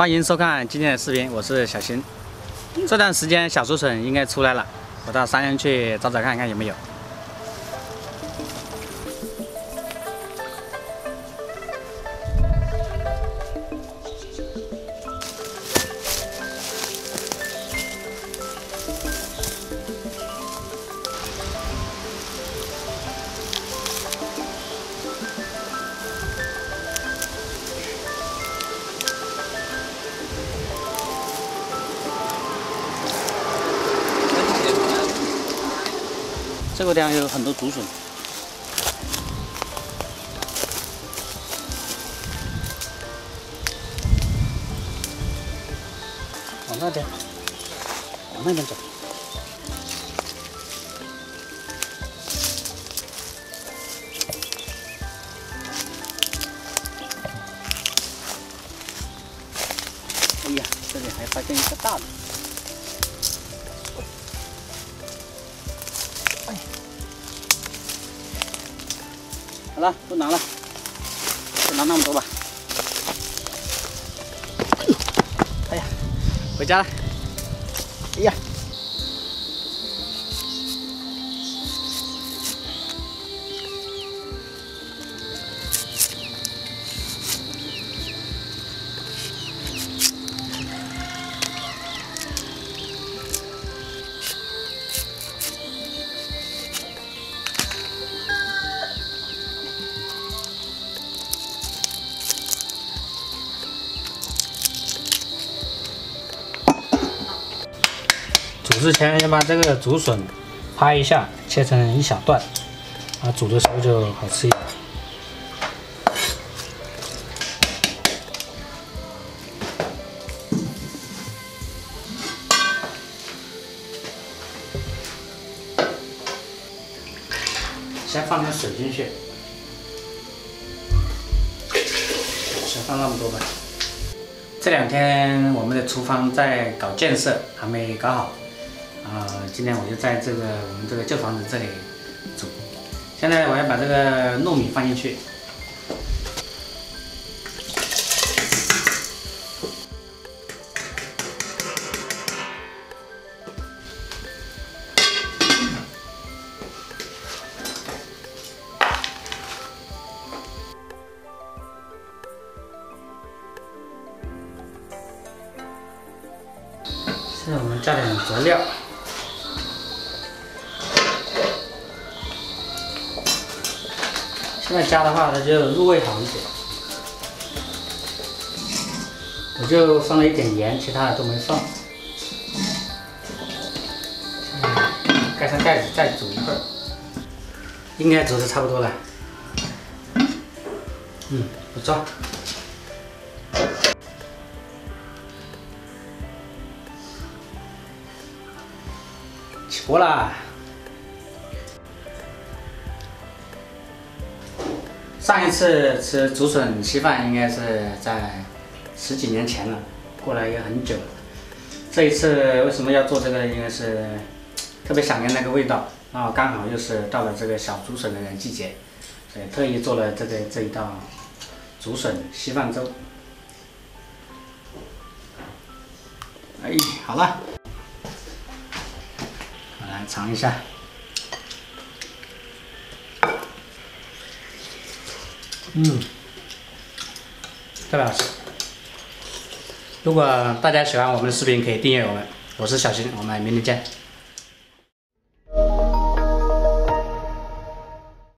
欢迎收看今天的视频，我是小新。这段时间小竹笋应该出来了，我到山上去找找看看有没有。这个地方有很多竹笋，往那边，往那边走。哎呀，这里还发现一个大的。好了，不拿了，不拿那么多吧。哎呀，回家了。哎呀。煮之前先把这个竹笋拍一下，切成一小段，啊，煮的时候就好吃一点。先放点水进去，先放那么多吧。这两天我们的厨房在搞建设，还没搞好。啊，今天我就在这个我们这个旧房子这里煮。现在我要把这个糯米放进去。现在我们加点佐料。现在加的话，它就入味好一点。我就放了一点盐，其他的都没放。盖上盖子再煮一会儿，应该煮的差不多了。嗯，不错。起锅啦！上一次吃竹笋稀饭应该是在十几年前了，过来也很久了。这一次为什么要做这个？应该是特别想念那个味道，然后刚好又是到了这个小竹笋的季节，所以特意做了这个这一道竹笋稀饭粥。哎，好了，我来尝一下。嗯，特别好吃。如果大家喜欢我们的视频，可以订阅我们。我是小新，我们明天见。